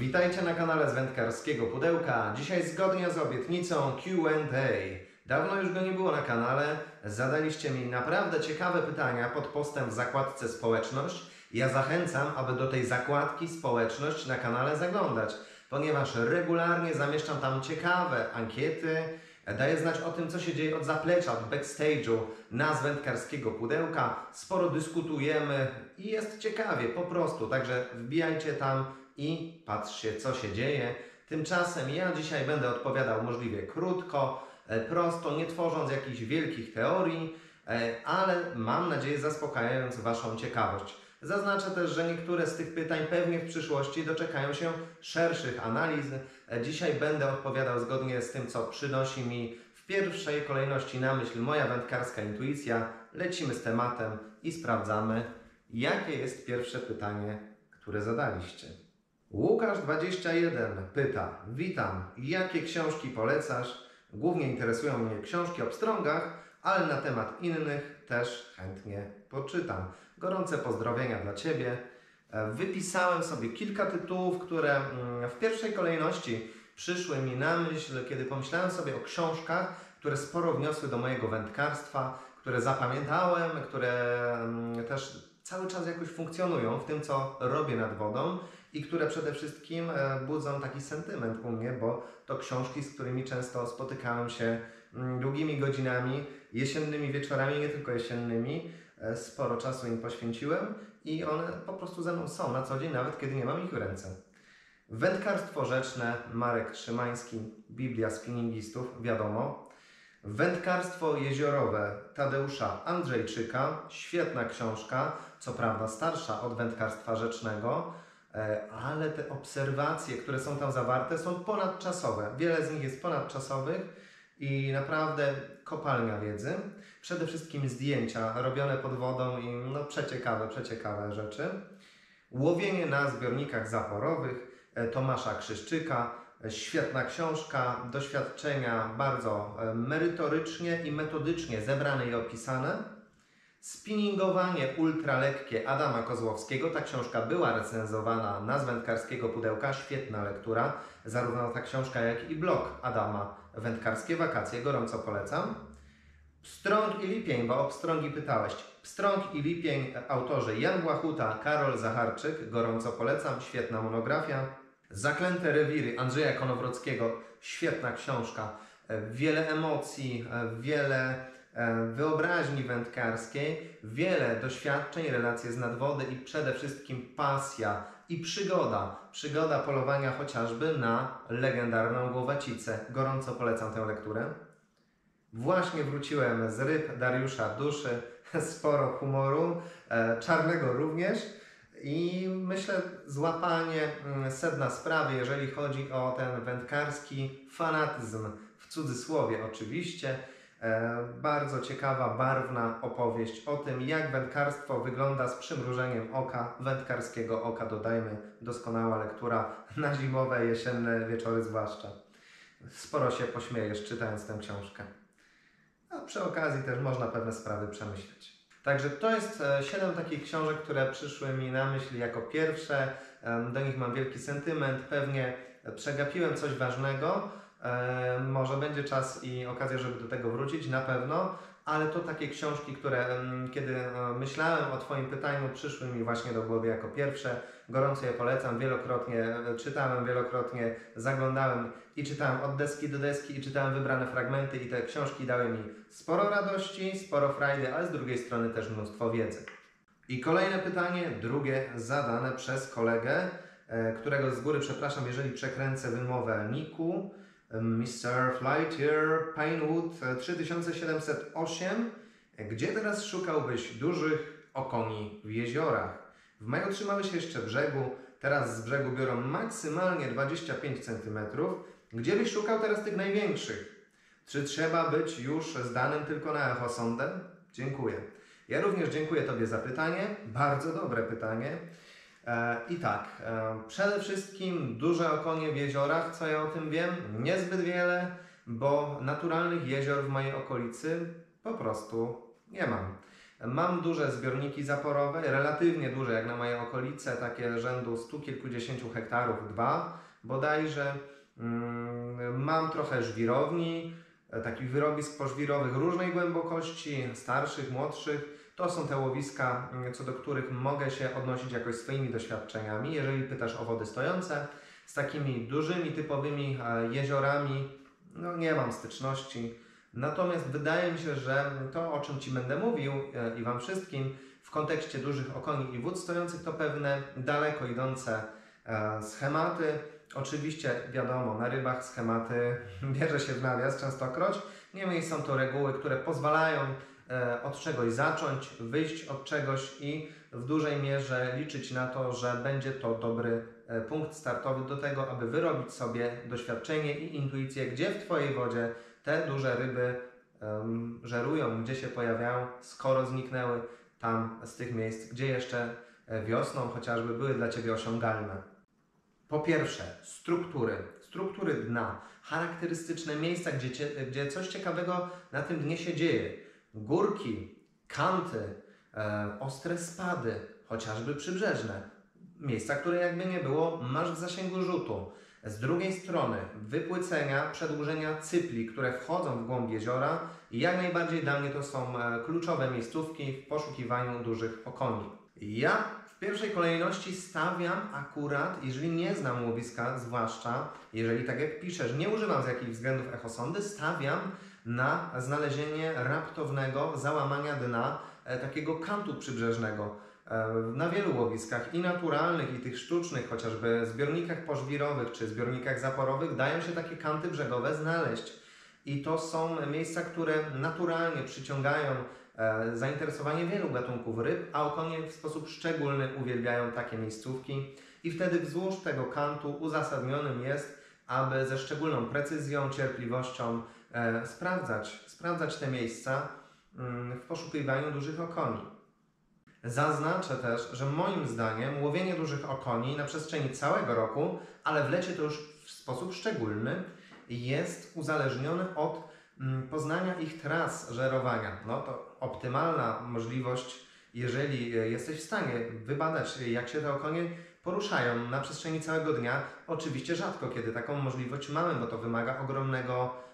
Witajcie na kanale z wędkarskiego pudełka. Dzisiaj zgodnie z obietnicą Q&A. Dawno już go nie było na kanale. Zadaliście mi naprawdę ciekawe pytania pod postem w zakładce społeczność. Ja zachęcam, aby do tej zakładki społeczność na kanale zaglądać, ponieważ regularnie zamieszczam tam ciekawe ankiety, Daję znać o tym, co się dzieje od zaplecza, od backstage'u, na wędkarskiego pudełka. Sporo dyskutujemy i jest ciekawie, po prostu. Także wbijajcie tam i patrzcie, co się dzieje. Tymczasem ja dzisiaj będę odpowiadał możliwie krótko, e, prosto, nie tworząc jakichś wielkich teorii, e, ale mam nadzieję zaspokajając Waszą ciekawość. Zaznaczę też, że niektóre z tych pytań pewnie w przyszłości doczekają się szerszych analiz. E, dzisiaj będę odpowiadał zgodnie z tym, co przynosi mi w pierwszej kolejności na myśl moja wędkarska intuicja. Lecimy z tematem i sprawdzamy, jakie jest pierwsze pytanie, które zadaliście. Łukasz21 pyta: Witam, jakie książki polecasz? Głównie interesują mnie książki o pstrągach, ale na temat innych też chętnie poczytam. Gorące pozdrowienia dla Ciebie. E, wypisałem sobie kilka tytułów, które mm, w pierwszej kolejności przyszły mi na myśl, kiedy pomyślałem sobie o książkach, które sporo wniosły do mojego wędkarstwa, które zapamiętałem, które mm, też cały czas jakoś funkcjonują w tym, co robię nad wodą i które przede wszystkim e, budzą taki sentyment u mnie, bo to książki, z którymi często spotykałem się mm, długimi godzinami, jesiennymi wieczorami, nie tylko jesiennymi. E, sporo czasu im poświęciłem i one po prostu ze mną są na co dzień, nawet kiedy nie mam ich w ręce. Wędkarstwo rzeczne Marek Szymański, Biblia spinningistów, wiadomo. Wędkarstwo jeziorowe Tadeusza Andrzejczyka, świetna książka, co prawda starsza od wędkarstwa rzecznego, ale te obserwacje, które są tam zawarte, są ponadczasowe. Wiele z nich jest ponadczasowych i naprawdę kopalnia wiedzy. Przede wszystkim zdjęcia robione pod wodą i no przeciekawe, przeciekawe rzeczy. Łowienie na zbiornikach zaporowych e, Tomasza Krzyszczyka, Świetna książka, doświadczenia bardzo e, merytorycznie i metodycznie zebrane i opisane. Spinningowanie ultralekkie Adama Kozłowskiego. Ta książka była recenzowana na z wędkarskiego pudełka. Świetna lektura. Zarówno ta książka, jak i blog Adama Wędkarskie Wakacje. Gorąco polecam. Pstrąg i Lipień, bo o pstrągi pytałeś. Pstrąg i Lipień, autorzy Jan Błachuta, Karol Zacharczyk. Gorąco polecam. Świetna monografia. Zaklęte rewiry Andrzeja Konowrockiego, świetna książka, wiele emocji, wiele wyobraźni wędkarskiej, wiele doświadczeń, relacje z nadwody i przede wszystkim pasja i przygoda. Przygoda polowania chociażby na legendarną głowacicę. Gorąco polecam tę lekturę. Właśnie wróciłem z ryb Dariusza Duszy, sporo humoru, czarnego również. I myślę, złapanie mm, sedna sprawy, jeżeli chodzi o ten wędkarski fanatyzm, w cudzysłowie oczywiście. E, bardzo ciekawa, barwna opowieść o tym, jak wędkarstwo wygląda z przymrużeniem oka, wędkarskiego oka, dodajmy, doskonała lektura na zimowe, jesienne wieczory zwłaszcza. Sporo się pośmiejesz czytając tę książkę. A przy okazji też można pewne sprawy przemyśleć. Także to jest 7 e, takich książek, które przyszły mi na myśl jako pierwsze. Do nich mam wielki sentyment. Pewnie przegapiłem coś ważnego. Może będzie czas i okazja, żeby do tego wrócić, na pewno ale to takie książki, które kiedy e, myślałem o Twoim pytaniu, przyszły mi właśnie do głowy jako pierwsze. Gorąco je polecam, wielokrotnie e, czytałem, wielokrotnie zaglądałem i czytałem od deski do deski i czytałem wybrane fragmenty i te książki dały mi sporo radości, sporo frajdy, ale z drugiej strony też mnóstwo wiedzy. I kolejne pytanie, drugie, zadane przez kolegę, e, którego z góry przepraszam, jeżeli przekręcę wymowę Niku. Mr. Flightier Pinewood 3708. Gdzie teraz szukałbyś dużych okoni w jeziorach? W maju trzymały się jeszcze brzegu, teraz z brzegu biorą maksymalnie 25 cm. Gdzie byś szukał teraz tych największych? Czy trzeba być już zdanym tylko na echosondę? Dziękuję. Ja również dziękuję Tobie za pytanie. Bardzo dobre pytanie. E, I tak, e, przede wszystkim duże okonie w jeziorach, co ja o tym wiem? Niezbyt wiele, bo naturalnych jezior w mojej okolicy po prostu nie mam. Mam duże zbiorniki zaporowe, relatywnie duże jak na moje okolice, takie rzędu stu kilkudziesięciu hektarów, dwa bodajże. Mm, Mam trochę żwirowni, e, takich wyrobisk pożwirowych różnej głębokości, starszych, młodszych. To są te łowiska, mm, co do których mogę się odnosić jakoś swoimi doświadczeniami. Jeżeli pytasz o wody stojące, z takimi dużymi, typowymi e, jeziorami, no nie mam styczności. Natomiast wydaje mi się, że to, o czym Ci będę mówił e, i Wam wszystkim, w kontekście dużych okoni i wód stojących, to pewne daleko idące e, schematy. Oczywiście, wiadomo, na rybach schematy bierze się w nawias częstokroć. Niemniej są to reguły, które pozwalają od czegoś zacząć, wyjść od czegoś i w dużej mierze liczyć na to, że będzie to dobry e, punkt startowy do tego, aby wyrobić sobie doświadczenie i intuicję, gdzie w Twojej wodzie te duże ryby em, żerują, gdzie się pojawiają, skoro zniknęły tam z tych miejsc, gdzie jeszcze e, wiosną chociażby były dla Ciebie osiągalne. Po pierwsze, struktury, struktury dna, charakterystyczne miejsca, gdzie, gdzie coś ciekawego na tym dnie się dzieje. Górki, kanty, e, ostre spady, chociażby przybrzeżne. Miejsca, które jakby nie było, masz w zasięgu rzutu. Z drugiej strony wypłycenia, przedłużenia cypli, które wchodzą w głąb jeziora i jak najbardziej dla mnie to są e, kluczowe miejscówki w poszukiwaniu dużych okoni. Ja w pierwszej kolejności stawiam akurat, jeżeli nie znam łowiska, zwłaszcza jeżeli tak jak piszesz, nie używam z jakichś względów echosondy, stawiam na znalezienie raptownego załamania dna e, takiego kantu przybrzeżnego. E, Na wielu łowiskach i naturalnych, i tych sztucznych, chociażby zbiornikach pożwirowych czy zbiornikach zaporowych, dają się takie kanty brzegowe znaleźć. I to są miejsca, które naturalnie przyciągają e, zainteresowanie wielu gatunków ryb, a okonie w sposób szczególny uwielbiają takie miejscówki. I wtedy wzdłuż tego kantu uzasadnionym jest, aby ze szczególną precyzją, cierpliwością sprawdzać, sprawdzać te miejsca mm, w poszukiwaniu dużych okoni. Zaznaczę też, że moim zdaniem łowienie dużych okoni na przestrzeni całego roku, ale w lecie to już w sposób szczególny, jest uzależnione od mm, poznania ich tras żerowania. No to optymalna możliwość, jeżeli e, jesteś w stanie wybadać, jak się te okonie poruszają na przestrzeni całego dnia. Oczywiście rzadko kiedy taką możliwość mamy, bo to wymaga ogromnego e,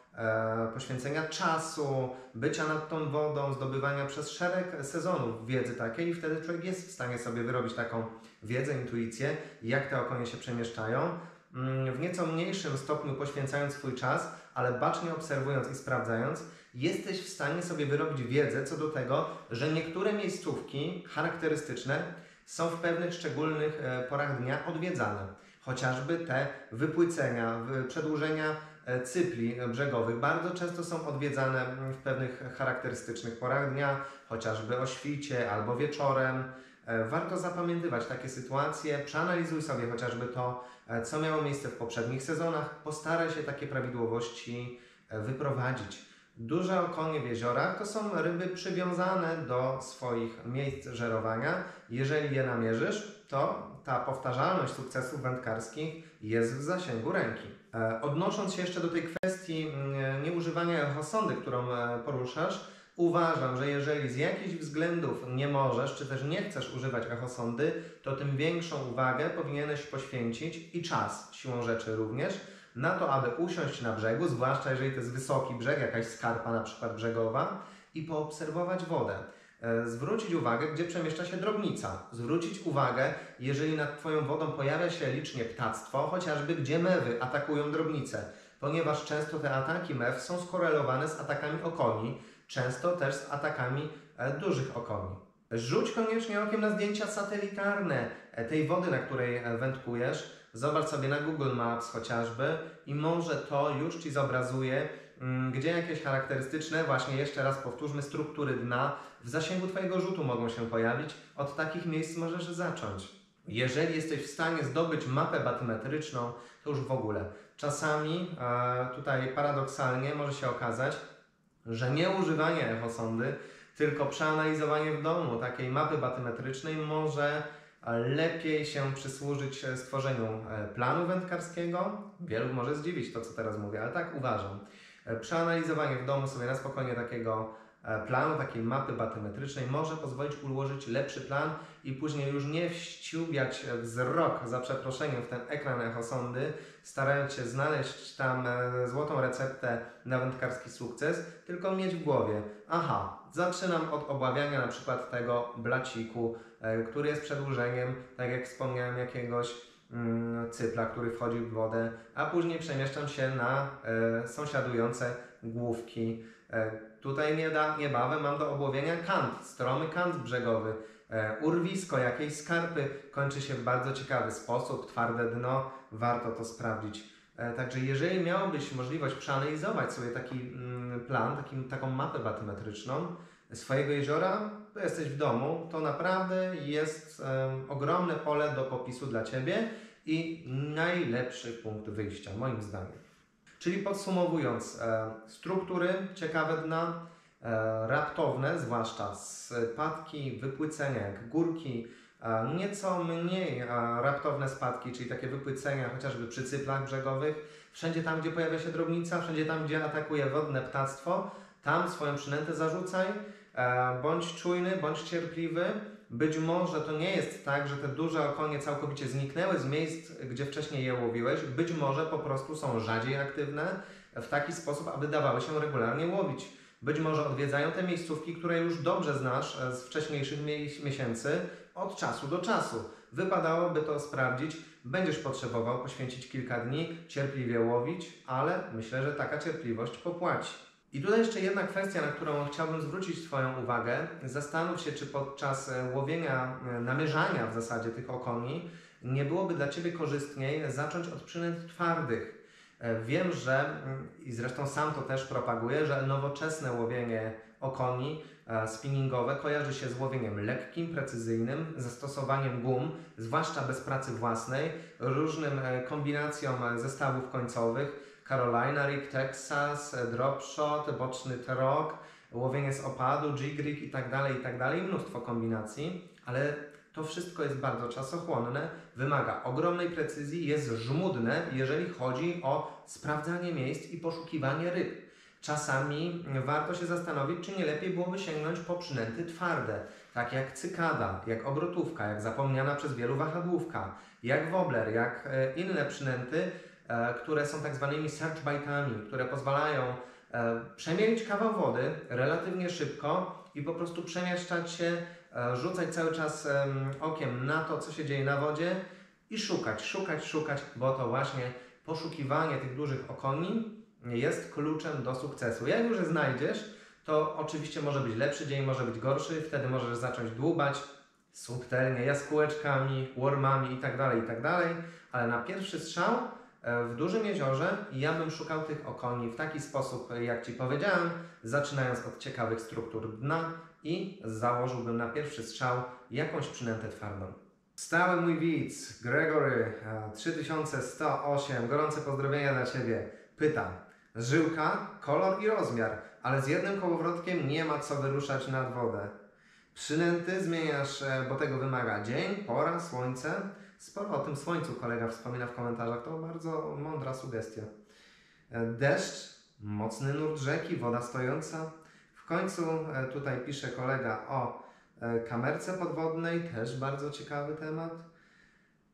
poświęcenia czasu, bycia nad tą wodą, zdobywania przez szereg sezonów wiedzy takiej i wtedy człowiek jest w stanie sobie wyrobić taką wiedzę, intuicję, jak te okonie się przemieszczają. Mm, W nieco mniejszym stopniu poświęcając swój czas, ale bacznie obserwując i sprawdzając, jesteś w stanie sobie wyrobić wiedzę co do tego, że niektóre miejscówki charakterystyczne są w pewnych szczególnych e, porach dnia odwiedzane. Chociażby te wypłycenia, przedłużenia e, cypli brzegowych bardzo często są odwiedzane w pewnych charakterystycznych porach dnia, chociażby o świcie albo wieczorem. E, Warto zapamiętywać takie sytuacje, przeanalizuj sobie chociażby to, e, co miało miejsce w poprzednich sezonach, postaraj się takie prawidłowości e, wyprowadzić. Duże okonie w jeziorach to są ryby przywiązane do swoich miejsc żerowania. Jeżeli je namierzysz, to ta powtarzalność sukcesów wędkarskich jest w zasięgu ręki. E, Odnosząc się jeszcze do tej kwestii mm, nieużywania echosondy, którą e, poruszasz, uważam, że jeżeli z jakichś względów nie możesz, czy też nie chcesz używać echosondy, to tym większą uwagę powinieneś poświęcić i czas, siłą rzeczy również, na to, aby usiąść na brzegu, zwłaszcza jeżeli to jest wysoki brzeg, jakaś skarpa na przykład brzegowa, i poobserwować wodę. E, Zwrócić uwagę, gdzie przemieszcza się drobnica. Zwrócić uwagę, jeżeli nad Twoją wodą pojawia się licznie ptactwo, chociażby gdzie mewy atakują drobnice, ponieważ często te ataki mew są skorelowane z atakami okoni, często też z atakami e, dużych okoni. Rzuć koniecznie okiem na zdjęcia satelitarne e, tej wody, na której wędkujesz. Zobacz sobie na Google Maps chociażby i może to już Ci zobrazuje, gdzie jakieś charakterystyczne, właśnie jeszcze raz powtórzmy, struktury dna w zasięgu Twojego rzutu mogą się pojawić. Od takich miejsc możesz zacząć. Jeżeli jesteś w stanie zdobyć mapę batymetryczną, to już w ogóle. Czasami e, tutaj paradoksalnie może się okazać, że nie używanie echosondy, tylko przeanalizowanie w domu takiej mapy batymetrycznej może lepiej się przysłużyć e, stworzeniu e, planu wędkarskiego. Wielu może zdziwić to, co teraz mówię, ale tak uważam. E, Przeanalizowanie w domu sobie na spokojnie takiego e, planu, takiej mapy batymetrycznej może pozwolić ułożyć lepszy plan i później już nie wściubiać wzrok za przeproszeniem w ten ekran echosondy, starając się znaleźć tam e, złotą receptę na wędkarski sukces, tylko mieć w głowie, aha, zaczynam od obławiania na przykład tego blaciku, który jest przedłużeniem, tak jak wspomniałem, jakiegoś cypla, który wchodzi w wodę, a później przemieszczam się na e, sąsiadujące główki. E, tutaj niebawem mam do obłowienia kant, stromy kant brzegowy. E, urwisko jakiejś skarpy kończy się w bardzo ciekawy sposób, twarde dno, warto to sprawdzić. Także jeżeli miałbyś możliwość przeanalizować sobie taki mm, plan, taki, taką mapę batymetryczną swojego jeziora, to jesteś w domu, to naprawdę jest em, ogromne pole do popisu dla Ciebie i najlepszy punkt wyjścia, moim zdaniem. Czyli podsumowując, e, struktury ciekawe dna, e, raptowne, zwłaszcza spadki, wypłycenia jak górki, e, nieco mniej e, raptowne spadki, czyli takie wypłycenia chociażby przy cyplach brzegowych, wszędzie tam, gdzie pojawia się drobnica, wszędzie tam, gdzie atakuje wodne ptactwo, tam swoją przynętę zarzucaj, bądź czujny, bądź cierpliwy. Być może to nie jest tak, że te duże okonie całkowicie zniknęły z miejsc, gdzie wcześniej je łowiłeś. Być może po prostu są rzadziej aktywne w taki sposób, aby dawały się regularnie łowić. Być może odwiedzają te miejscówki, które już dobrze znasz e, z wcześniejszych mie- miesięcy od czasu do czasu. Wypadałoby to sprawdzić. Będziesz potrzebował poświęcić kilka dni, cierpliwie łowić, ale myślę, że taka cierpliwość popłaci. I tutaj jeszcze jedna kwestia, na którą chciałbym zwrócić Twoją uwagę. Zastanów się, czy podczas e, łowienia, e, namierzania w zasadzie tych okoni, nie byłoby dla Ciebie korzystniej zacząć od przynęt twardych. E, Wiem, że mm, i zresztą sam to też propaguję, że nowoczesne łowienie okoni spinningowe kojarzy się z łowieniem lekkim, precyzyjnym, zastosowaniem gum, zwłaszcza bez pracy własnej, różnym kombinacjom zestawów końcowych, Carolina Rig, Texas, e, drop shot, boczny trok, łowienie z opadu, jig i tak dalej, i tak dalej, mnóstwo kombinacji, ale to wszystko jest bardzo czasochłonne, wymaga ogromnej precyzji, jest żmudne, jeżeli chodzi o sprawdzanie miejsc i poszukiwanie ryb. Czasami warto się zastanowić, czy nie lepiej byłoby sięgnąć po przynęty twarde, tak jak cykada, jak obrotówka, jak zapomniana przez wielu wahadłówka, jak wobbler, jak e, inne przynęty, które są tak zwanymi search które pozwalają e, przemielić kawał wody relatywnie szybko i po prostu przemieszczać się, e, rzucać cały czas em, okiem na to, co się dzieje na wodzie i szukać, szukać, szukać, bo to właśnie poszukiwanie tych dużych okoni jest kluczem do sukcesu. Jak już je znajdziesz, to oczywiście może być lepszy dzień, może być gorszy, wtedy możesz zacząć dłubać subtelnie, jaskółeczkami, wormami itd., itd., ale na pierwszy strzał e, w dużym jeziorze ja bym szukał tych okoni w taki sposób, jak Ci powiedziałem, zaczynając od ciekawych struktur dna i założyłbym na pierwszy strzał jakąś przynętę twardą. Stały mój widz, Gregory e, 3108, gorące pozdrowienia dla Ciebie. Pytam, żyłka, kolor i rozmiar, ale z jednym kołowrotkiem nie ma co wyruszać nad wodę. Przynęty zmieniasz, e, bo tego wymaga dzień, pora, słońce. Sporo o tym słońcu kolega wspomina w komentarzach, to bardzo mądra sugestia. E, Deszcz, mocny nurt rzeki, woda stojąca. W końcu e, tutaj pisze kolega o e, kamerce podwodnej, też bardzo ciekawy temat.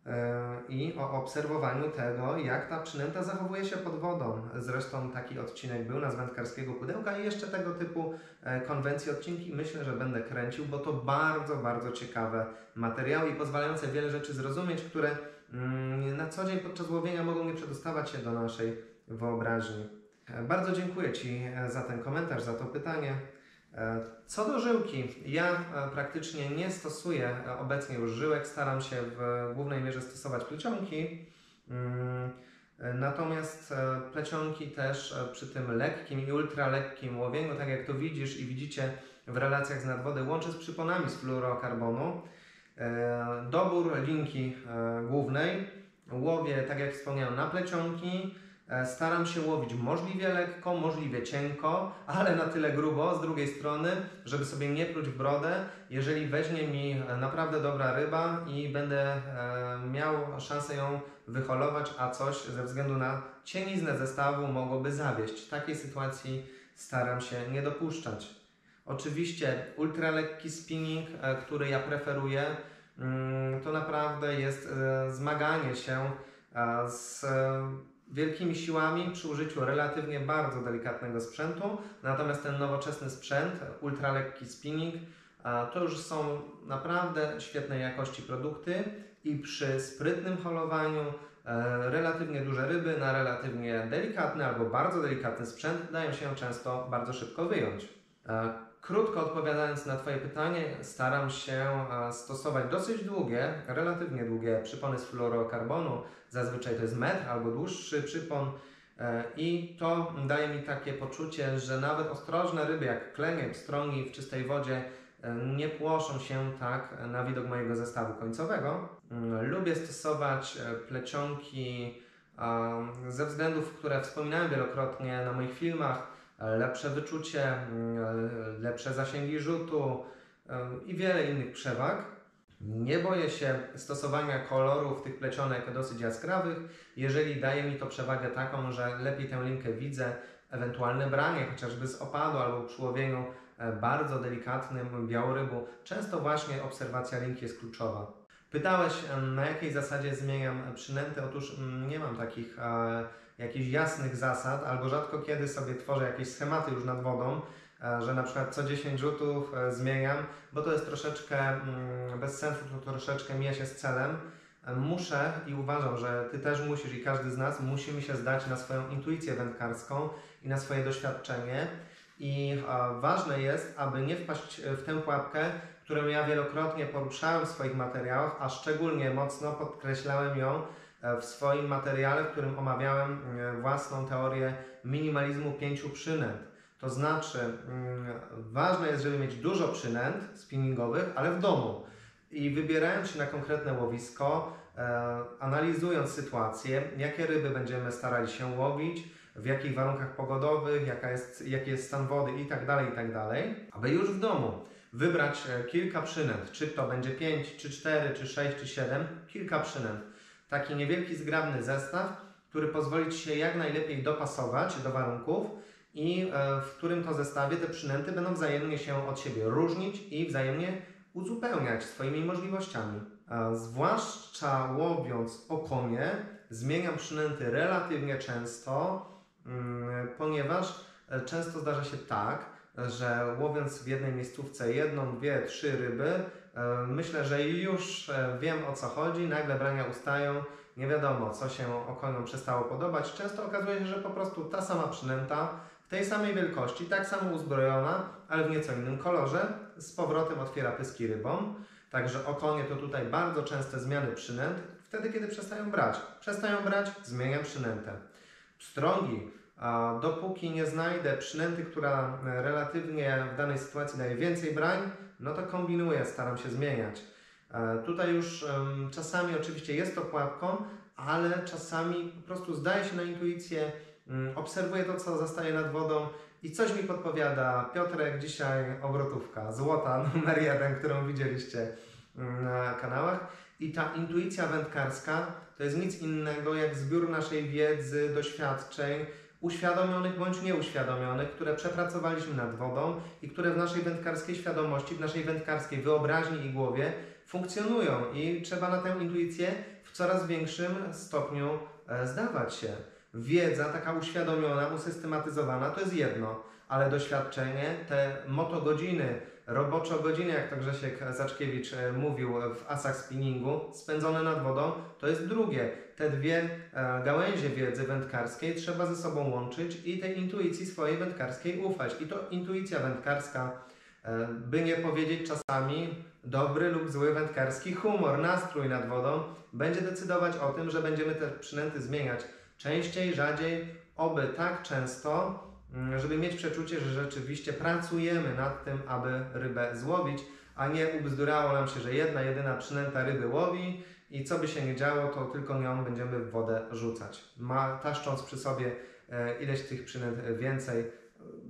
E, I o obserwowaniu tego, jak ta przynęta zachowuje się pod wodą. Zresztą taki odcinek był na z wędkarskiego pudełka i jeszcze tego typu e, konwencji odcinki myślę, że będę kręcił, bo to bardzo, bardzo ciekawe materiały i pozwalające wiele rzeczy zrozumieć, które mm, na co dzień podczas łowienia mogą nie przedostawać się do naszej wyobraźni. E, Bardzo dziękuję Ci za ten komentarz, za to pytanie. E, Co do żyłki, ja e, praktycznie nie stosuję e, obecnie już żyłek, staram się w głównej mierze stosować plecionki. Mm, Natomiast plecionki też przy tym lekkim i ultralekkim łowieniu, tak jak to widzisz i widzicie w relacjach z nadwody, łączę z przyponami z fluorokarbonu. Dobór linki głównej łowię, tak jak wspomniałem, na plecionki. E, Staram się łowić możliwie lekko, możliwie cienko, ale na tyle grubo z drugiej strony, żeby sobie nie pluć w brodę. Jeżeli weźmie mi e, naprawdę dobra ryba i będę e, miał szansę ją wyholować, a coś ze względu na cieniznę zestawu mogłoby zawieść. Takiej sytuacji staram się nie dopuszczać. Oczywiście ultralekki spinning, który ja preferuję, mm, to naprawdę jest zmaganie się z wielkimi siłami przy użyciu relatywnie bardzo delikatnego sprzętu. Natomiast ten nowoczesny sprzęt, ultralekki spinning, to już są naprawdę świetnej jakości produkty i przy sprytnym holowaniu relatywnie duże ryby na relatywnie delikatny albo bardzo delikatny sprzęt dają się często bardzo szybko wyjąć. Krótko odpowiadając na Twoje pytanie, staram się stosować dosyć długie, relatywnie długie przypony z fluorokarbonu. Zazwyczaj to jest metr albo dłuższy przypon. E, I to daje mi takie poczucie, że nawet ostrożne ryby jak klenie, pstrągi w czystej wodzie e, nie płoszą się tak na widok mojego zestawu końcowego. Mm, lubię stosować e, plecionki ze względów, które wspominałem wielokrotnie na moich filmach lepsze wyczucie, mm, lepsze zasięgi rzutu i wiele innych przewag. Nie boję się stosowania kolorów tych plecionek dosyć jaskrawych, jeżeli daje mi to przewagę taką, że lepiej tę linkę widzę, ewentualne branie chociażby z opadu albo przy łowieniu e, bardzo delikatnym białorybu. Często właśnie obserwacja linki jest kluczowa. Pytałeś, na jakiej zasadzie zmieniam przynęty? Otóż mm, nie mam takich e, jakichś jasnych zasad, albo rzadko kiedy sobie tworzę jakieś schematy już nad wodą, e, że na przykład co 10 rzutów e, zmieniam, bo to jest troszeczkę mm, bez sensu, to troszeczkę mija się z celem. E, muszę i uważam, że Ty też musisz i każdy z nas musimy się zdać na swoją intuicję wędkarską i na swoje doświadczenie. I ważne jest, aby nie wpaść w tę pułapkę, którą ja wielokrotnie poruszałem w swoich materiałach, a szczególnie mocno podkreślałem ją w swoim materiale, w którym omawiałem e, własną teorię minimalizmu pięciu przynęt. To znaczy, mm, ważne jest, żeby mieć dużo przynęt spinningowych, ale w domu. I wybierając się na konkretne łowisko, e, analizując sytuację, jakie ryby będziemy starali się łowić, w jakich warunkach pogodowych, jaka jest, jaki jest stan wody itd., tak itd., tak aby już w domu wybrać kilka przynęt, czy to będzie 5, czy 4, czy 6, czy 7, kilka przynęt taki niewielki, zgrabny zestaw, który pozwoli Ci się jak najlepiej dopasować do warunków i e, w którym to zestawie te przynęty będą wzajemnie się od siebie różnić i wzajemnie uzupełniać swoimi możliwościami. Zwłaszcza łowiąc okonie, zmieniam przynęty relatywnie często, mm, ponieważ e, często zdarza się tak, że łowiąc w jednej miejscówce jedną, dwie, trzy ryby, myślę, że już e, wiem o co chodzi, nagle brania ustają, nie wiadomo co się okoniom przestało podobać. Często okazuje się, że po prostu ta sama przynęta w tej samej wielkości, tak samo uzbrojona, ale w nieco innym kolorze, z powrotem otwiera pyski rybom. Także okonie to tutaj bardzo częste zmiany przynęt, wtedy kiedy przestają brać. Przestają brać, zmieniam przynętę. Pstrągi, dopóki nie znajdę przynęty, która relatywnie w danej sytuacji daje więcej brań, no to kombinuję, staram się zmieniać. E, tutaj już czasami oczywiście jest to pułapką, ale czasami po prostu zdaje się na intuicję, mm, obserwuję to, co zastaje nad wodą i coś mi podpowiada. Piotrek, dzisiaj obrotówka, złota numer jeden, którą widzieliście mm, na kanałach. I ta intuicja wędkarska to jest nic innego jak zbiór naszej wiedzy, doświadczeń, uświadomionych bądź nieuświadomionych, które przepracowaliśmy nad wodą i które w naszej wędkarskiej świadomości, w naszej wędkarskiej wyobraźni i głowie funkcjonują i trzeba na tę intuicję w coraz większym stopniu e, zdawać się. Wiedza taka uświadomiona, usystematyzowana to jest jedno, ale doświadczenie, te motogodziny, roboczo godziny, jak to Grzesiek Zaczkiewicz e, mówił w asach spinningu, spędzone nad wodą, to jest drugie. Te dwie e, gałęzie wiedzy wędkarskiej trzeba ze sobą łączyć i tej intuicji swojej wędkarskiej ufać. I to intuicja wędkarska, e, by nie powiedzieć czasami dobry lub zły wędkarski humor, nastrój nad wodą, będzie decydować o tym, że będziemy te przynęty zmieniać częściej, rzadziej, oby tak często, żeby mieć przeczucie, że rzeczywiście pracujemy nad tym, aby rybę złowić, a nie ubzdurało nam się, że jedna, jedyna przynęta ryby łowi i co by się nie działo, to tylko nią będziemy w wodę rzucać. Ma, taszcząc przy sobie e, ileś tych przynęt więcej,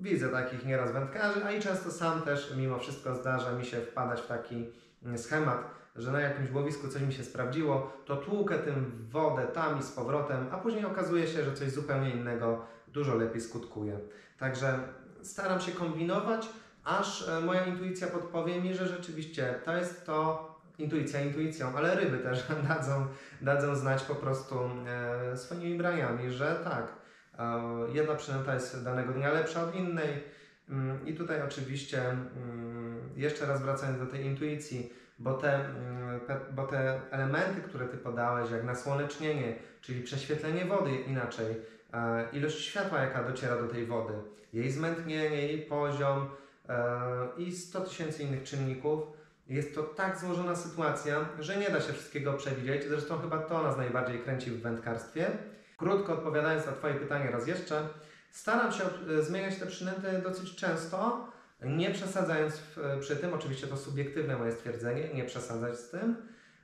widzę takich nieraz wędkarzy, a i często sam też mimo wszystko zdarza mi się wpadać w taki mm, schemat, że na jakimś łowisku coś mi się sprawdziło, to tłukę tym wodę tam i z powrotem, a później okazuje się, że coś zupełnie innego dużo lepiej skutkuje. Także staram się kombinować, aż e, moja intuicja podpowie mi, że rzeczywiście to jest to intuicja intuicją, ale ryby też dadzą, dadzą znać po prostu e, swoimi braniami, że tak, e, jedna przynęta jest danego dnia lepsza od innej. Mm, I tutaj oczywiście mm, jeszcze raz wracając do tej intuicji, bo te, mm, bo te elementy, które Ty podałeś, jak nasłonecznienie, czyli prześwietlenie wody inaczej, ilość światła, jaka dociera do tej wody, jej zmętnienie, jej poziom e, i 100 tysięcy innych czynników, jest to tak złożona sytuacja, że nie da się wszystkiego przewidzieć. Zresztą chyba to nas najbardziej kręci w wędkarstwie. Krótko odpowiadając na Twoje pytanie raz jeszcze, staram się e, zmieniać te przynęty dosyć często, nie przesadzając przy tym. Oczywiście to subiektywne moje stwierdzenie, nie przesadzać z tym.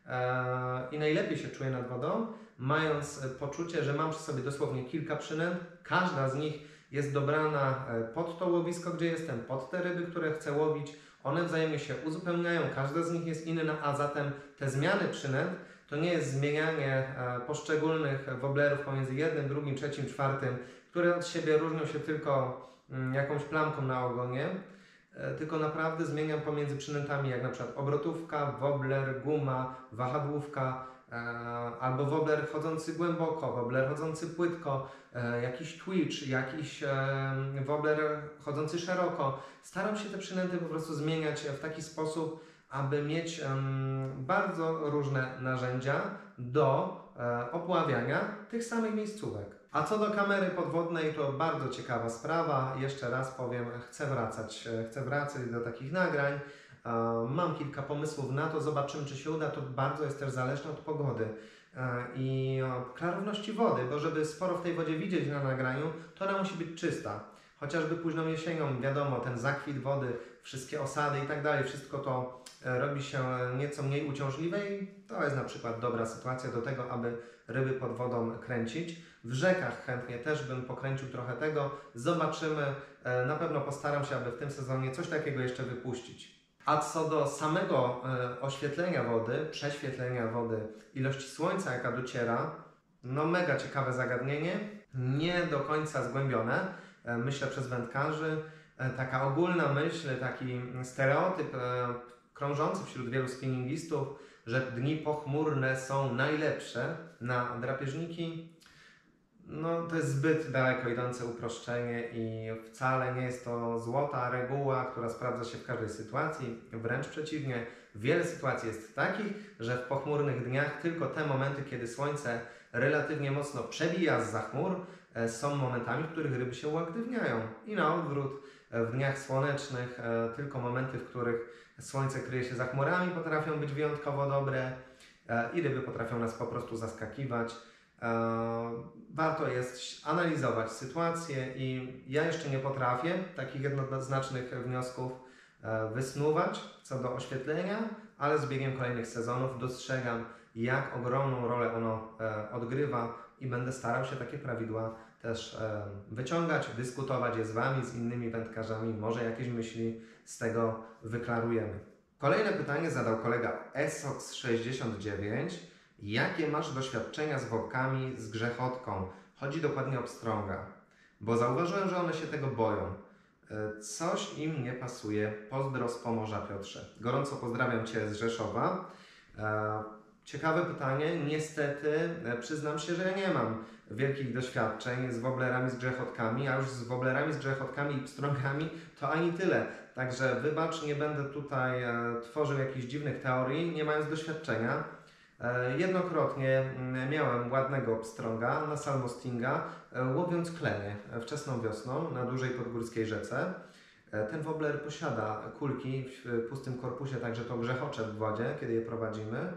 E, I najlepiej się czuję nad wodą, mając e, poczucie, że mam przy sobie dosłownie kilka przynęt. Każda z nich jest dobrana e, pod to łowisko, gdzie jestem, pod te ryby, które chcę łowić. One wzajemnie się uzupełniają, każda z nich jest inna, a zatem te zmiany przynęt to nie jest zmienianie e, poszczególnych woblerów pomiędzy jednym, drugim, trzecim, czwartym, które od siebie różnią się tylko mm, jakąś plamką na ogonie, tylko naprawdę zmieniam pomiędzy przynętami, jak na przykład obrotówka, wobler, guma, wahadłówka, albo wobler chodzący głęboko, wobler chodzący płytko, e, jakiś twitch, jakiś e, wobler chodzący szeroko. Staram się te przynęty po prostu zmieniać w taki sposób, aby mieć bardzo różne narzędzia do e, opławiania tych samych miejscówek. A co do kamery podwodnej, to bardzo ciekawa sprawa. Jeszcze raz powiem, chcę wracać, e, chcę wracać do takich nagrań. Mam kilka pomysłów na to, zobaczymy czy się uda. To bardzo jest też zależne od pogody i klarowności wody, bo żeby sporo w tej wodzie widzieć na nagraniu, to ona musi być czysta. Chociażby późną jesienią, wiadomo, ten zakwit wody, wszystkie osady i tak dalej, wszystko to e, robi się nieco mniej uciążliwe i to jest na przykład dobra sytuacja do tego, aby ryby pod wodą kręcić. W rzekach chętnie też bym pokręcił trochę tego. Zobaczymy. E, Na pewno postaram się, aby w tym sezonie coś takiego jeszcze wypuścić. A co do samego e, oświetlenia wody, prześwietlenia wody, ilości słońca, jaka dociera, no mega ciekawe zagadnienie, nie do końca zgłębione, e, myślę przez wędkarzy. E, Taka ogólna myśl, taki stereotyp krążący wśród wielu spinningistów, że dni pochmurne są najlepsze na drapieżniki. No, to jest zbyt daleko idące uproszczenie i wcale nie jest to złota reguła, która sprawdza się w każdej sytuacji. Wręcz przeciwnie, wiele sytuacji jest takich, że w pochmurnych dniach tylko te momenty, kiedy słońce relatywnie mocno przebija z chmur, e, są momentami, w których ryby się uaktywniają. I na odwrót, e, w dniach słonecznych, e, tylko momenty, w których słońce kryje się za chmurami, potrafią być wyjątkowo dobre i ryby potrafią nas po prostu zaskakiwać. E, Warto jest analizować sytuację i ja jeszcze nie potrafię takich jednoznacznych wniosków e, wysnuwać co do oświetlenia, ale z biegiem kolejnych sezonów dostrzegam, jak ogromną rolę ono e, odgrywa i będę starał się takie prawidła też wyciągać, dyskutować je z Wami, z innymi wędkarzami, może jakieś myśli z tego wyklarujemy. Kolejne pytanie zadał kolega Esox69. Jakie masz doświadczenia z wokami z grzechotką? Chodzi dokładnie o pstrąga. Bo zauważyłem, że one się tego boją. E, Coś im nie pasuje. Pozdro z Pomorza Piotrze. Gorąco pozdrawiam Cię z Rzeszowa. E, Ciekawe pytanie. Niestety e, przyznam się, że ja nie mam wielkich doświadczeń z woblerami z grzechotkami, a już z woblerami z grzechotkami i pstrągami to ani tyle. Także wybacz, nie będę tutaj tworzył jakichś dziwnych teorii, nie mając doświadczenia. E, Jednokrotnie mm, miałem ładnego pstrąga na salmostinga, e, łowiąc klenie wczesną wiosną na dużej podgórskiej rzece. E, Ten wobler posiada kulki w pustym korpusie, także to grzechocze w wodzie, kiedy je prowadzimy,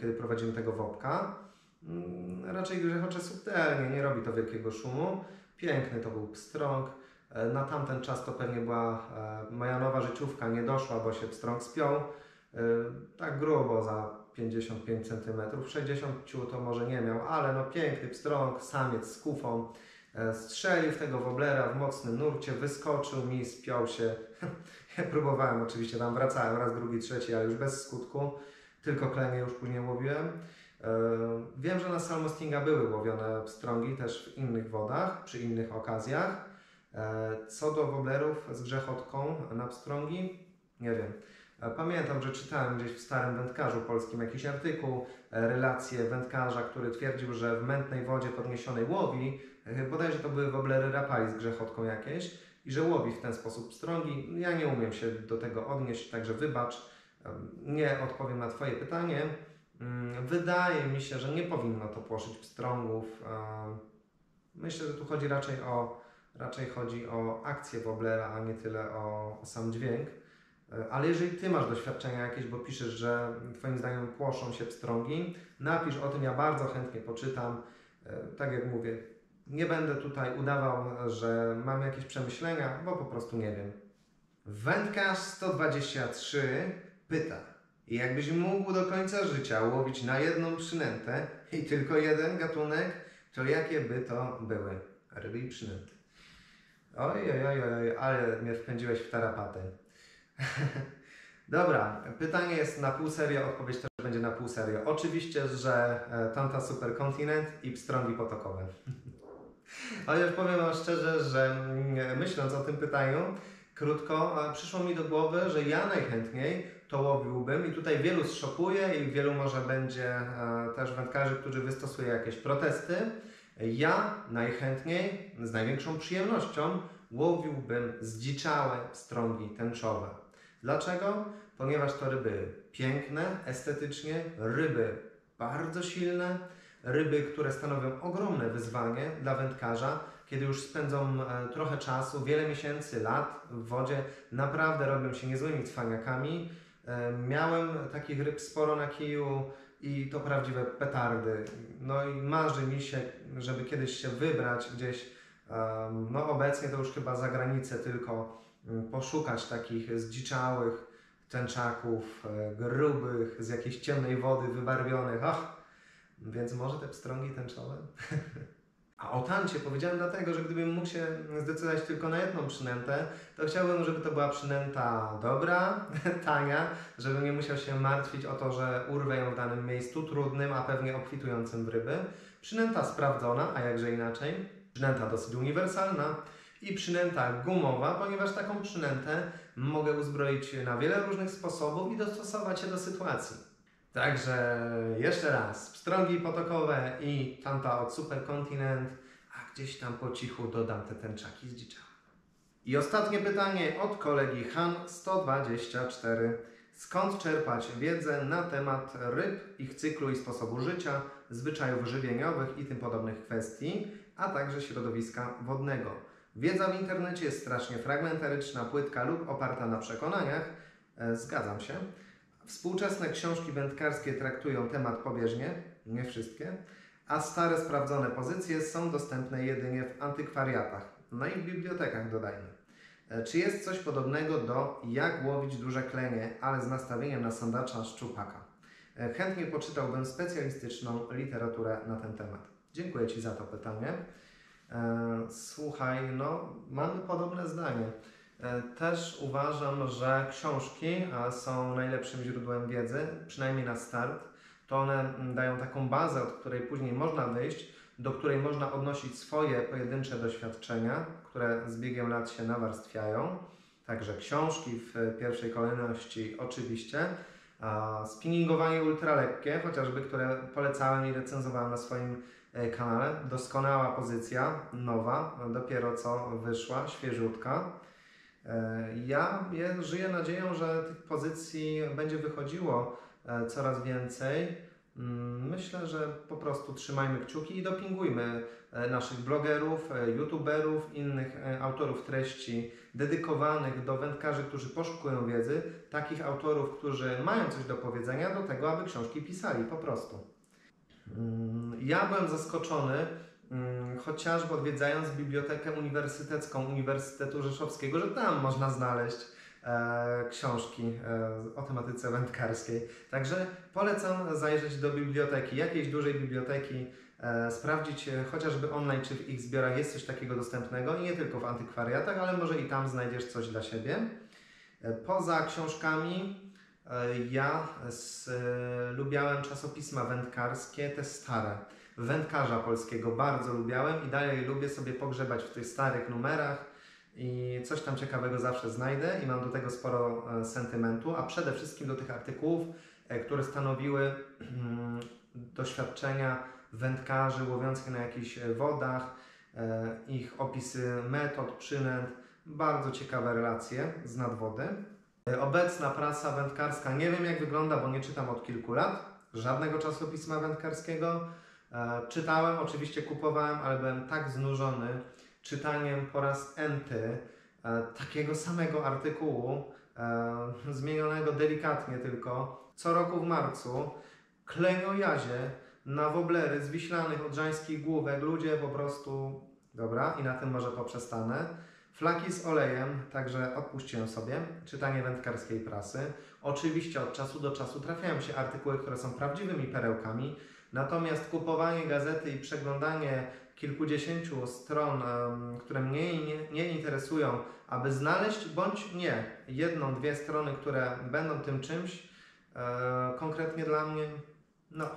kiedy prowadzimy tego wopka. Mm, Raczej grzechocze subtelnie, nie robi to wielkiego szumu. Piękny to był pstrąg. Na tamten czas to pewnie była moja nowa życiówka, nie doszła, bo się pstrąg spiął. Tak grubo za 55 cm, 60 ciu to może nie miał, ale no piękny pstrąg, samiec z kufą. E, Strzelił w tego woblera w mocnym nurcie, wyskoczył mi, spiął się. Ja próbowałem oczywiście, tam wracałem raz, drugi, trzeci, ale już bez skutku. Tylko klenie już później łowiłem. E, Wiem, że na Salmostinga były łowione pstrągi też w innych wodach, przy innych okazjach. E, co do woblerów z grzechotką na pstrągi, nie wiem. E, Pamiętam, że czytałem gdzieś w starym wędkarzu polskim jakiś artykuł, e, relację wędkarza, który twierdził, że w mętnej wodzie podniesionej łowi, e, bodajże to były woblery rapali z grzechotką jakieś, i że łowi w ten sposób pstrągi. Ja nie umiem się do tego odnieść, także wybacz, nie odpowiem na Twoje pytanie. Mm, Wydaje mi się, że nie powinno to płoszyć pstrągów. Myślę, że tu chodzi raczej o, raczej chodzi o akcję woblera, a nie tyle o sam dźwięk. E, Ale jeżeli Ty masz doświadczenia jakieś, bo piszesz, że Twoim zdaniem płoszą się pstrągi, napisz o tym, ja bardzo chętnie poczytam. E, Tak jak mówię, nie będę tutaj udawał, że mam jakieś przemyślenia, bo po prostu nie wiem. Wędkarz 123 pyta, jakbyś mógł do końca życia łowić na jedną przynętę i tylko jeden gatunek, to jakie by to były? Ryby i przynęty. Oj, oj, oj, oj, ale mnie wpędziłeś w tarapatę. Dobra, pytanie jest na pół serio, odpowiedź też będzie na pół serio. Oczywiście, że e, Tanta Superkontynent i pstrągi potokowe. Chociaż powiem Wam szczerze, że mm, myśląc o tym pytaniu, krótko, przyszło mi do głowy, że ja najchętniej to łowiłbym i tutaj wielu zszokuje i wielu może będzie e, też wędkarzy, którzy wystosują jakieś protesty. Ja najchętniej, z największą przyjemnością łowiłbym zdziczałe pstrągi tęczowe. Dlaczego? Ponieważ to ryby piękne, estetycznie, ryby bardzo silne, ryby, które stanowią ogromne wyzwanie dla wędkarza, kiedy już spędzą e, trochę czasu, wiele miesięcy, lat w wodzie, naprawdę robią się niezłymi cwaniakami. E, Miałem takich ryb sporo na kiju i to prawdziwe petardy. No i marzy mi się, żeby kiedyś się wybrać gdzieś, em, no obecnie to już chyba za granicę tylko, poszukać takich zdziczałych tęczaków, e, grubych, z jakiejś ciemnej wody wybarwionych. Ach, więc może te pstrągi tęczowe? A o tancie powiedziałem dlatego, że gdybym mógł się zdecydować tylko na jedną przynętę, to chciałbym, żeby to była przynęta dobra, tania, żebym nie musiał się martwić o to, że urwę ją w danym miejscu trudnym, a pewnie obfitującym w ryby. Przynęta sprawdzona, a jakże inaczej. Przynęta dosyć uniwersalna i przynęta gumowa, ponieważ taką przynętę mogę uzbroić na wiele różnych sposobów i dostosować się do sytuacji. Także jeszcze raz, pstrągi potokowe i tamta od Superkontynent, a gdzieś tam po cichu dodam te tęczaki z dziczała. I ostatnie pytanie od kolegi Han124. Skąd czerpać wiedzę na temat ryb, ich cyklu i sposobu życia, zwyczajów żywieniowych i tym podobnych kwestii, a także środowiska wodnego? Wiedza w internecie jest strasznie fragmentaryczna, płytka lub oparta na przekonaniach. E, Zgadzam się. Współczesne książki wędkarskie traktują temat pobieżnie, nie wszystkie, a stare sprawdzone pozycje są dostępne jedynie w antykwariatach, no i w bibliotekach dodajmy. E, Czy jest coś podobnego do jak łowić duże klenie, ale z nastawieniem na sandacza szczupaka? E, Chętnie poczytałbym specjalistyczną literaturę na ten temat. Dziękuję Ci za to pytanie. E, Słuchaj, no mamy podobne zdanie. E, Też uważam, że książki są najlepszym źródłem wiedzy, przynajmniej na start. To one dają taką bazę, od której później można wyjść, do której można odnosić swoje pojedyncze doświadczenia, które z biegiem lat się nawarstwiają. Także książki w pierwszej kolejności oczywiście. Spinningowanie ultralekkie, chociażby, które polecałem i recenzowałem na swoim kanale. Doskonała pozycja, nowa, dopiero co wyszła, świeżutka. E, Ja żyję nadzieją, że tych pozycji będzie wychodziło e, coraz więcej. Mm, Myślę, że po prostu trzymajmy kciuki i dopingujmy e, naszych blogerów, e, youtuberów, innych e, autorów treści dedykowanych do wędkarzy, którzy poszukują wiedzy, takich autorów, którzy mają coś do powiedzenia, do tego, aby książki pisali po prostu. Mm, Ja byłem zaskoczony, mm, chociażby odwiedzając Bibliotekę Uniwersytecką Uniwersytetu Rzeszowskiego, że tam można znaleźć e, książki e, o tematyce wędkarskiej. Także polecam zajrzeć do biblioteki, jakiejś dużej biblioteki, e, sprawdzić chociażby online, czy w ich zbiorach jest coś takiego dostępnego nie tylko w antykwariatach, ale może i tam znajdziesz coś dla siebie. Poza książkami ja z, e, lubiałem czasopisma wędkarskie, te stare. Wędkarza polskiego bardzo lubiałem i dalej lubię sobie pogrzebać w tych starych numerach. i coś tam ciekawego zawsze znajdę i mam do tego sporo e, sentymentu, a przede wszystkim do tych artykułów, e, które stanowiły mm, doświadczenia wędkarzy łowiących na jakichś e, wodach, e, ich opisy metod, przynęt, bardzo ciekawe relacje z nadwody. Obecna prasa wędkarska, nie wiem jak wygląda, bo nie czytam od kilku lat, żadnego czasopisma wędkarskiego. E, Czytałem, oczywiście kupowałem, ale byłem tak znużony czytaniem po raz enty e, takiego samego artykułu, e, zmienionego delikatnie tylko, co roku w marcu, kleniojazie na woblery z wiślanych odrzańskich główek, ludzie po prostu, dobra, i na tym może poprzestanę. Flaki z olejem, także odpuściłem sobie, czytanie wędkarskiej prasy. Oczywiście od czasu do czasu trafiają się artykuły, które są prawdziwymi perełkami, natomiast kupowanie gazety i przeglądanie kilkudziesięciu stron, które mnie nie, nie interesują, aby znaleźć bądź nie jedną, dwie strony, które będą tym czymś e, konkretnie dla mnie, no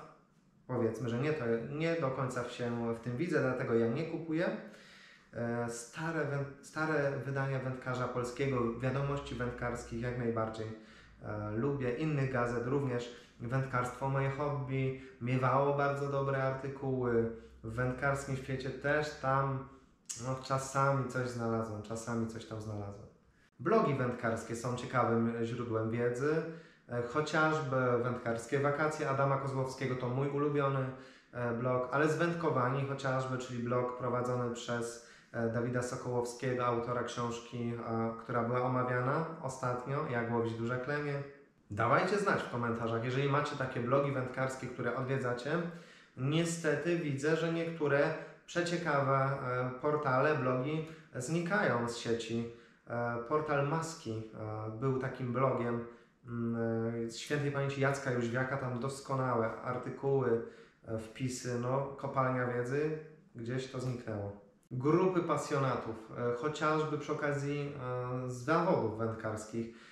powiedzmy, że nie, to nie do końca się w tym widzę, dlatego ja nie kupuję. E, Stare, stare wydania wędkarza polskiego, wiadomości wędkarskich jak najbardziej e, lubię. Innych gazet również. Wędkarstwo moje hobby miewało bardzo dobre artykuły. W wędkarskim świecie też tam no, czasami coś znalazłem, czasami coś tam znalazłem. Blogi wędkarskie są ciekawym źródłem wiedzy. E, Chociażby wędkarskie wakacje Adama Kozłowskiego to mój ulubiony blog, ale zwędkowani chociażby, czyli blog prowadzony przez Dawida Sokołowskiego, autora książki, e, która była omawiana ostatnio, Jak łowić duże klenie. Dawajcie znać w komentarzach, jeżeli macie takie blogi wędkarskie, które odwiedzacie. Niestety widzę, że niektóre przeciekawe e, portale, blogi znikają z sieci. E, Portal Maski e, był takim blogiem mm, z świętej pamięci Jacka Jóźwiaka, tam doskonałe artykuły, e, wpisy, no kopalnia wiedzy, gdzieś to zniknęło. Grupy pasjonatów, e, chociażby przy okazji e, zawodów wędkarskich.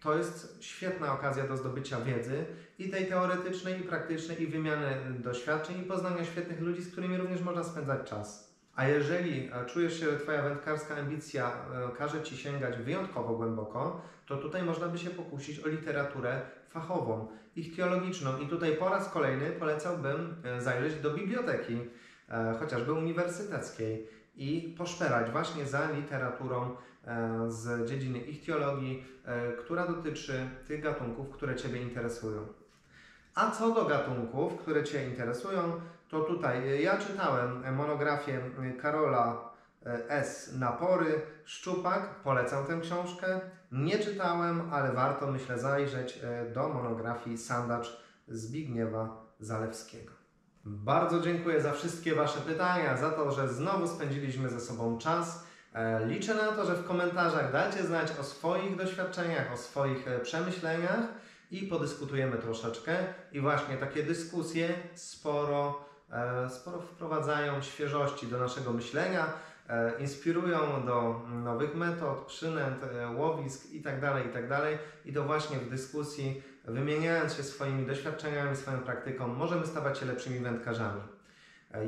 To jest świetna okazja do zdobycia wiedzy i tej teoretycznej, i praktycznej, i wymiany doświadczeń, i poznania świetnych ludzi, z którymi również można spędzać czas. A jeżeli e, czujesz się, że Twoja wędkarska ambicja każe Ci sięgać wyjątkowo głęboko, to tutaj można by się pokusić o literaturę fachową, ichtiologiczną. I tutaj po raz kolejny polecałbym zajrzeć do biblioteki, chociażby uniwersyteckiej i poszperać właśnie za literaturą e, z dziedziny ichtiologii, e, która dotyczy tych gatunków, które Ciebie interesują. A co do gatunków, które Cię interesują, to tutaj e, ja czytałem e, monografię e, Karola e, S. Napory, Szczupak, polecam tę książkę. Nie czytałem, ale warto myślę zajrzeć e, do monografii Sandacz Zbigniewa Zalewskiego. Bardzo dziękuję za wszystkie Wasze pytania, za to, że znowu spędziliśmy ze sobą czas. E, Liczę na to, że w komentarzach dacie znać o swoich doświadczeniach, o swoich e, przemyśleniach i podyskutujemy troszeczkę. I właśnie takie dyskusje sporo, e, sporo wprowadzają świeżości do naszego myślenia, inspirują do nowych metod, przynęt, łowisk itd., itd. I to właśnie w dyskusji, wymieniając się swoimi doświadczeniami, swoją praktyką, możemy stawać się lepszymi wędkarzami.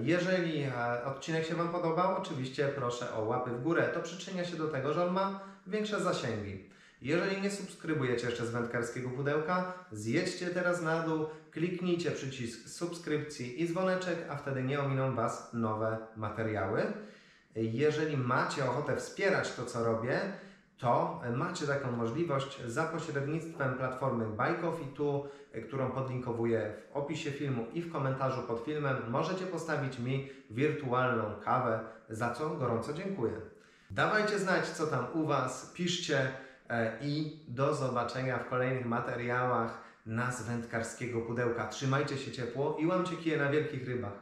Jeżeli e, odcinek się Wam podobał, oczywiście proszę o łapy w górę. To przyczynia się do tego, że on ma większe zasięgi. Jeżeli nie subskrybujecie jeszcze z wędkarskiego pudełka, zjedźcie teraz na dół, kliknijcie przycisk subskrypcji i dzwoneczek, a wtedy nie ominą Was nowe materiały. Jeżeli macie ochotę wspierać to, co robię, to macie taką możliwość za pośrednictwem platformy Buy Coffee Tu, którą podlinkowuję w opisie filmu i w komentarzu pod filmem. Możecie postawić mi wirtualną kawę, za co gorąco dziękuję. Dawajcie znać, co tam u Was, piszcie e, i do zobaczenia w kolejnych materiałach na z wędkarskiego pudełka. Trzymajcie się ciepło i łamcie kije na wielkich rybach.